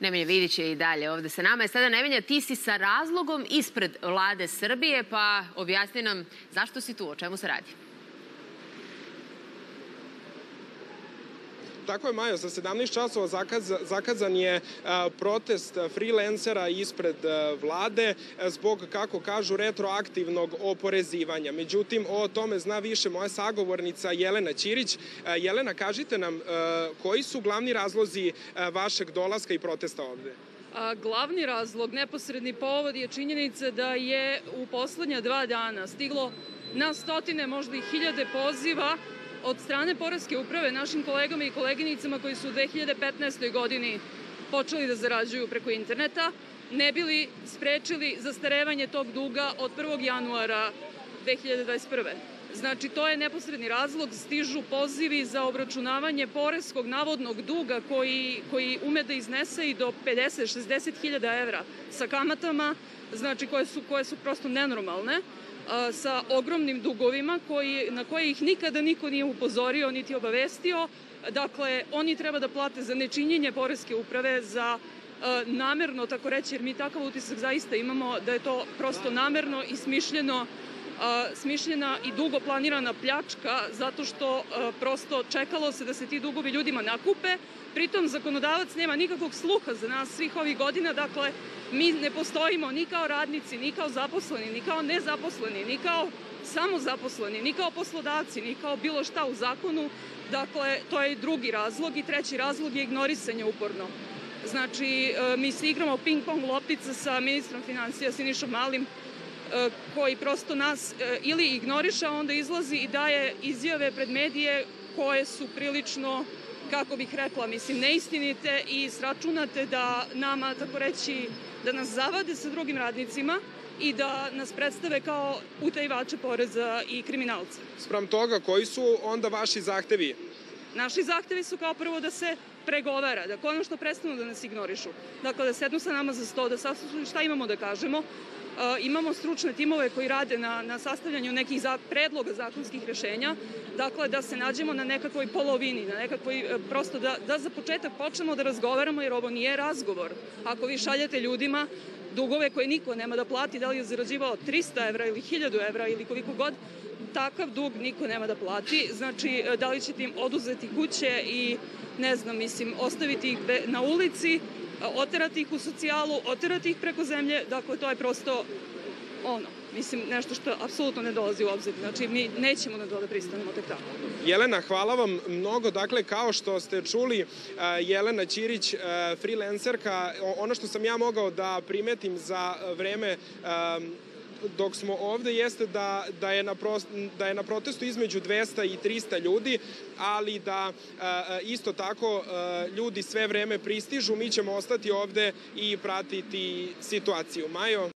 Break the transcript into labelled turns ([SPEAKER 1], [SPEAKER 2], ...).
[SPEAKER 1] Nemanja Vidić je i dalje ovde sa nama. Sada Nemanja, ti si sa razlogom ispred vlade Srbije, pa objasni nam zašto si tu, o čemu se radi?
[SPEAKER 2] Tako je, Majo, za 17 časova zakazan, je protest freelancera ispred vlade zbog, kako kažu, retroaktivnog oporezivanja. Međutim, o tome zna više moja sagovornica Jelena Ćirić. Jelena, kažite nam, koji su glavni razlozi vašeg dolaska i protesta ovde?
[SPEAKER 3] Glavni razlog, neposredni povod je činjenica da je u poslednja dva dana stiglo na stotine, možda i hiljade poziva od strane Poreske uprave našim kolegama i koleginicama koji su u 2015. godini počeli da zarađuju preko interneta, ne bili sprečili zastarevanje tog duga od 1. januara 2021. Znači, to je neposredni razlog, stižu pozivi za obračunavanje poreskog navodnog duga koji, koji ume da iznese i do 50-60 hiljada evra sa kamatama, znači koje su, koje su prosto nenormalne sa ogromnim dugovima koji, na koje ih nikada niko nije upozorio niti obavestio. Dakle, oni treba da plate za nečinjenje Poreske uprave, za namerno, tako reći, jer mi takav utisak zaista imamo da je to prosto namerno i smišljeno smišljena i dugo planirana pljačka zato što prosto čekalo se da se ti dugovi ljudima nakupe. Pritom zakonodavac nema nikakvog sluha za nas svih ovih godina, dakle mi ne postojimo ni kao radnici, ni kao zaposleni, ni kao nezaposleni, ni kao samozaposleni, ni kao poslodavci, ni kao bilo šta u zakonu. Dakle, to je drugi razlog i treći razlog je ignorisanje uporno. Znači, mi se igramo ping-pong loptice sa ministrom financija Sinišom Malim, E, koji prosto nas e, ili ignoriše, a onda izlazi i daje izjave pred medije koje su prilično kako bih rekla, mislim, neistinite i sračunate da nama, tako reći, da nas zavade sa drugim radnicima i da nas predstave kao utajivače poreza i kriminalce.
[SPEAKER 2] Sprem toga, koji su onda vaši zahtevi?
[SPEAKER 3] Naši zahtevi su kao prvo da se pregovara, da konačno prestanu da nas ignorišu. Dakle, da sednu sa nama za sto, da saslušaju šta imamo da kažemo, imamo stručne timove koji rade na, na sastavljanju nekih za, predloga zakonskih rešenja, dakle da se nađemo na nekakvoj polovini, na nekakvoj, e, prosto da, da za početak počnemo da razgovaramo, jer ovo nije razgovor. Ako vi šaljete ljudima dugove koje niko nema da plati, da li je zarađivao 300 evra ili 1000 evra ili koliko god, takav dug niko nema da plati. Znači, e, da li ćete im oduzeti kuće i, ne znam, mislim, ostaviti ih na ulici, oterati ih u socijalu, oterati ih preko zemlje, dakle to je prosto ono, mislim, nešto što apsolutno ne dolazi u obzir. Znači, mi nećemo na to da pristanemo tek tako.
[SPEAKER 2] Jelena, hvala vam mnogo. Dakle, kao što ste čuli, Jelena Ćirić, freelancerka, ono što sam ja mogao da primetim za vreme dok smo ovde jeste da, da, je na pro, da je na protestu između 200 i 300 ljudi, ali da isto tako ljudi sve vreme pristižu. Mi ćemo ostati ovde i pratiti situaciju. Majo?